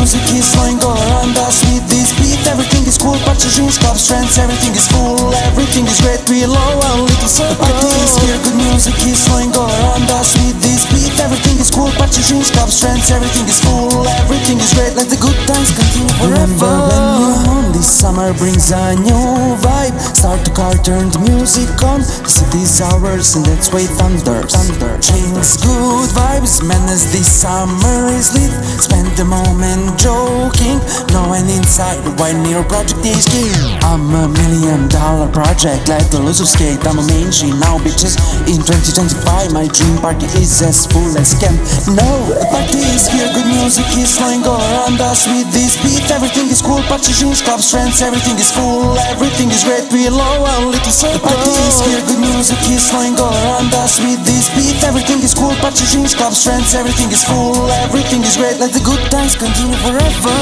music is flowing all around us with this beat. Everything is cool, Pachajin's club strengths. Everything is full, everything is great. We low a little circle Party is here, good music is flowing all around us with this beat. Everything is cool, Pachajin's club strengths. Everything is full, everything is great. Let the good times continue forever. Remember when new moon this summer brings a new vibe Start the car, turn the music on. The city's ours and that's way thunder. Thunder. Drinks, good vibes Man as this summer is lit. Spend the moment joking No one inside when your project is key I'm a million dollar project Let the losers skate. I'm a main now bitches. In 2025 my dream party is as full as can. No, the party is here music is flowing all around us With this beat. Everything is cool Party jeans, club strengths Everything is full, everything is great We low a little circle The party is here Good music is flowing all around us With this beat. Everything is cool Party jeans, club strengths Everything is full, everything is great Let the good times continue forever.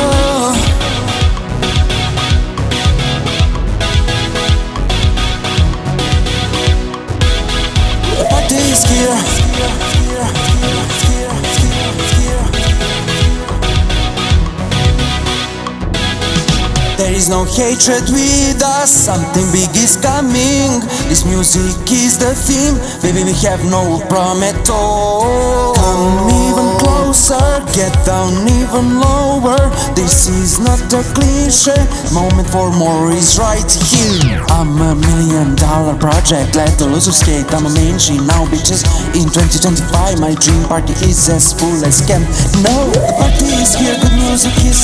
Is here. No hatred with us, something big is coming. This music is the theme, baby, we have no problem at all. Come even closer, get down even lower. This is not a cliche, moment for more is right here. I'm a million dollar project, let the losers skate. I'm a main G now, bitches. In 2025, my dream party is as full as can. No, the party is here,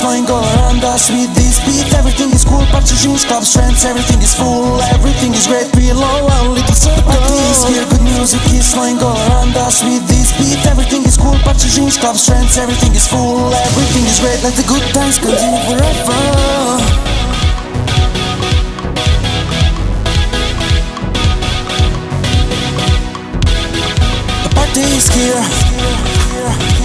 going around us with this beat. Everything is cool, parties, huge clubs, trends Everything is full, everything is great. Below our little circle. Parties here, good music is going around us with this beat. Everything is cool, parties, huge clubs, trends Everything is full, everything is great. Let the good times continue forever. The party is here.